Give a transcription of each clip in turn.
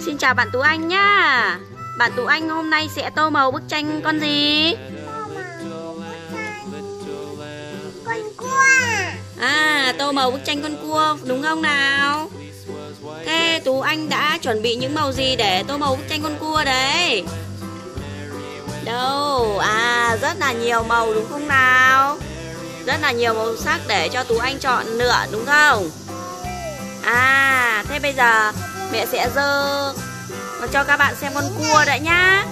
Xin chào bạn Tú Anh nhá Bạn Tú Anh hôm nay sẽ tô màu bức tranh con gì? con cua À, tô màu bức tranh con cua đúng không nào? Thế Tú Anh đã chuẩn bị những màu gì để tô màu bức tranh con cua đấy? Đâu, à rất là nhiều màu đúng không nào? Rất là nhiều màu sắc để cho Tú Anh chọn lựa đúng không? À, thế bây giờ mẹ sẽ dơ và cho các bạn xem con cua đã nhá.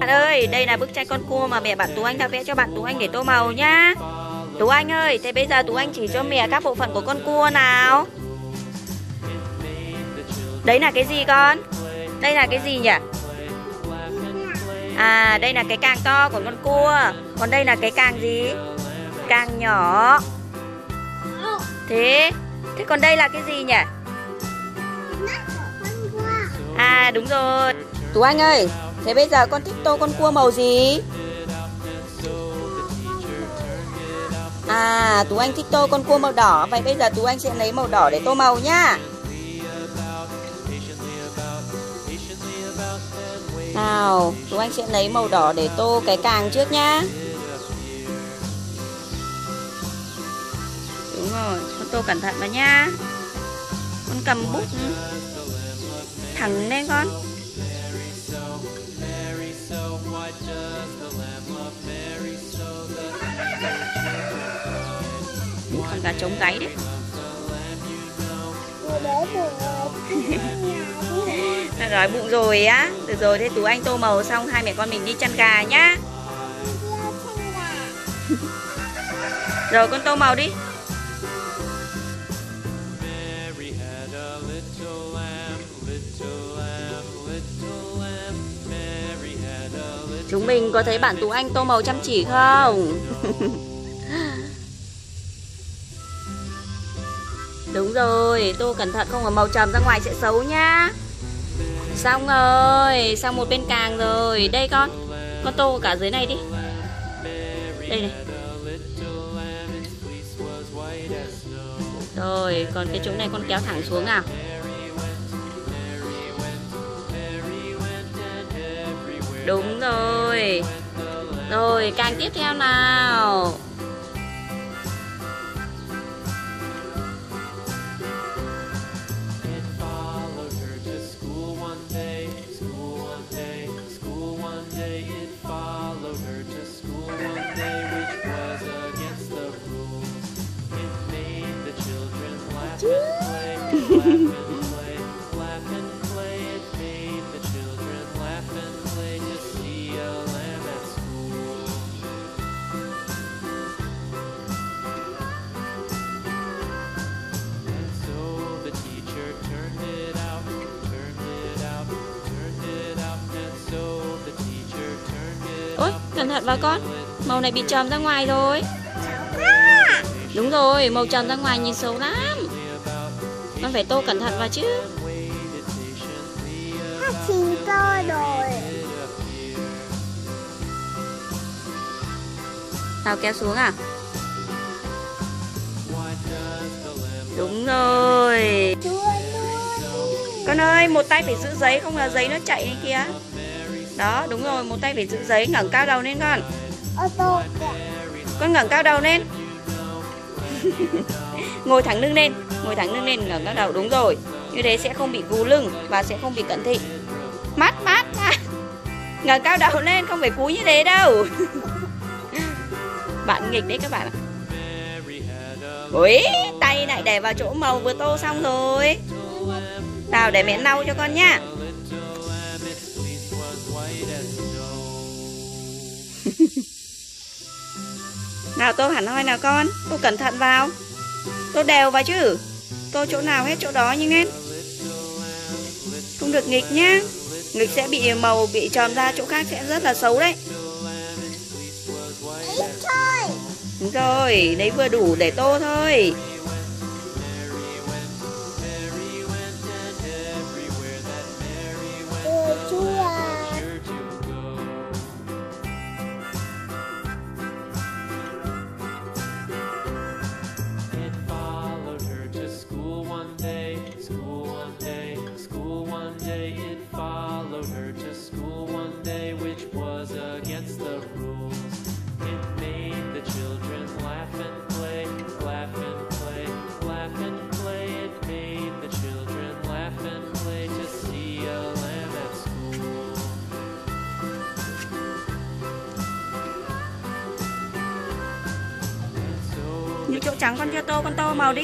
Bạn ơi, đây là bức tranh con cua mà mẹ bạn Tú Anh đã vẽ cho bạn Tú Anh để tô màu nhá. Tú Anh ơi, thế bây giờ Tú Anh chỉ cho mẹ các bộ phận của con cua nào. Đấy là cái gì con? Đây là cái gì nhỉ? À, đây là cái càng to của con cua. Còn đây là cái càng gì? Càng nhỏ. Thế, thế còn đây là cái gì nhỉ? À, đúng rồi. Tú Anh ơi, thế bây giờ con thích tô con cua màu gì? À, Tú Anh thích tô con cua màu đỏ Vậy bây giờ Tú Anh sẽ lấy màu đỏ để tô màu nhá Nào, Tú Anh sẽ lấy màu đỏ để tô cái càng trước nhá Đúng rồi, con tô cẩn thận vào nhá con cầm bút thẳng lên con. Con gà trống gáy đấy. Đói bụng rồi á. Được rồi, thế Tú Anh tô màu xong Hai mẹ con mình đi chăn gà nhá. Rồi con tô màu đi Chúng mình có thấy bạn Tú Anh tô màu chăm chỉ không? Đúng rồi, tô cẩn thận không có màu trầm ra ngoài sẽ xấu nhá Xong rồi, xong một bên càng rồi Đây con, con tô cả dưới này đi Đây này. Rồi, còn cái chỗ này con kéo thẳng xuống nào Đúng rồi. Rồi, càng tiếp theo nào. Cẩn thận vào con. Màu này bị trầm ra ngoài rồi. Đúng rồi, màu trầm ra ngoài nhìn xấu lắm. Con phải tô cẩn thận vào chứ. Xin to rồi. Nào kéo xuống à? Đúng rồi. Con ơi, một tay phải giữ giấy không là giấy nó chạy đi kìa Đó, đúng rồi, một tay phải giữ giấy ngẩng cao đầu lên con. Kìa Con ngẩng cao đầu lên. Ngồi thẳng lưng lên Ngồi thẳng lưng lên ngẩng cao đầu Đúng rồi. Như thế sẽ không bị gù lưng Và sẽ không bị cận thị. Mắt mắt à. Ngẩng cao đầu lên Không phải cúi như thế đâu. Bạn nghịch đấy các bạn ạ. Ui Tay lại để vào chỗ màu vừa tô xong rồi. Nào để mẹ lau cho con nhá Nào tô hẳn hoi nào con Tô cẩn thận vào. Tô đều vào chứ. Tô chỗ nào hết chỗ đó nhanh lên Không được nghịch nhá. Nghịch sẽ bị màu bị tròn ra chỗ khác sẽ rất là xấu đấy. Ít thôi Đúng rồi, đấy vừa đủ để tô thôi trắng con cho tô con tô màu đi.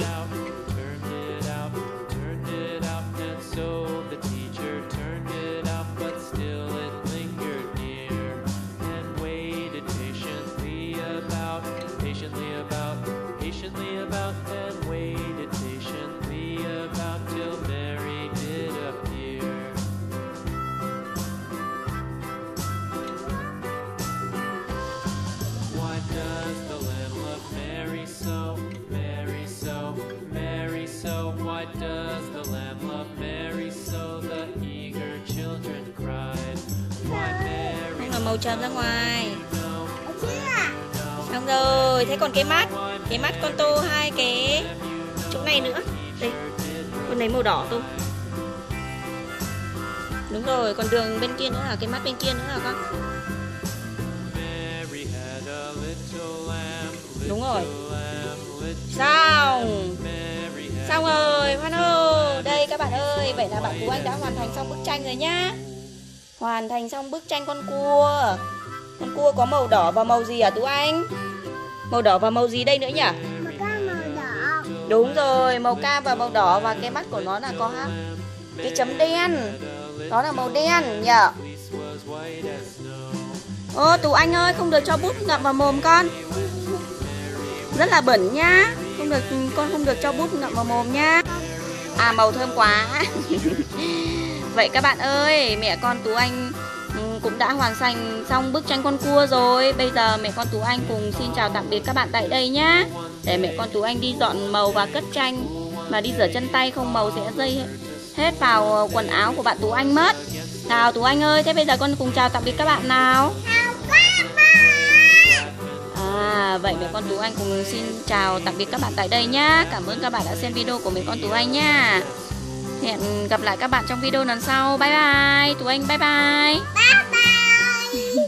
Trầm ra ngoài. Chưa Xong rồi Thế còn cái mắt Cái mắt con tô hai cái chỗ này nữa. Đây Con lấy màu đỏ tô Đúng rồi Còn đường bên kia nữa là cái mắt bên kia nữa là con? Đúng rồi. Xong. Xong rồi Hoan hô. Đây các bạn ơi Vậy là bạn Tú Anh đã hoàn thành xong bức tranh rồi nhá Hoàn thành xong bức tranh con cua Con cua có màu đỏ và màu gì hả Tú Anh Màu đỏ và màu gì đây nữa nhỉ một cái màu đỏ Đúng rồi, màu cam và màu đỏ và cái mắt của nó là có ha- cái chấm đen. Đó là màu đen nhỉ? Ô Tú Anh ơi, không được cho bút ngậm vào mồm con. Rất là bẩn nhá. Không được con không được cho bút ngậm vào mồm nhá. À màu thơm quá. Vậy các bạn ơi, mẹ con Tú Anh ừ, cũng đã hoàn thành xong bức tranh con cua rồi. Bây giờ mẹ con Tú Anh cùng xin chào tạm biệt các bạn tại đây nhá. Để mẹ con Tú Anh đi dọn màu và cất tranh. Mà đi rửa chân tay không màu sẽ dây hết vào quần áo của bạn Tú Anh mất. Nào Tú Anh ơi, thế bây giờ con cùng chào tạm biệt các bạn nào. À, vậy mẹ con Tú Anh cùng xin chào tạm biệt các bạn tại đây nhá. Cảm ơn các bạn đã xem video của mẹ con Tú Anh nhá. Hẹn gặp lại các bạn trong video lần sau. Bye bye. Tụi Anh, bye bye. Bye bye.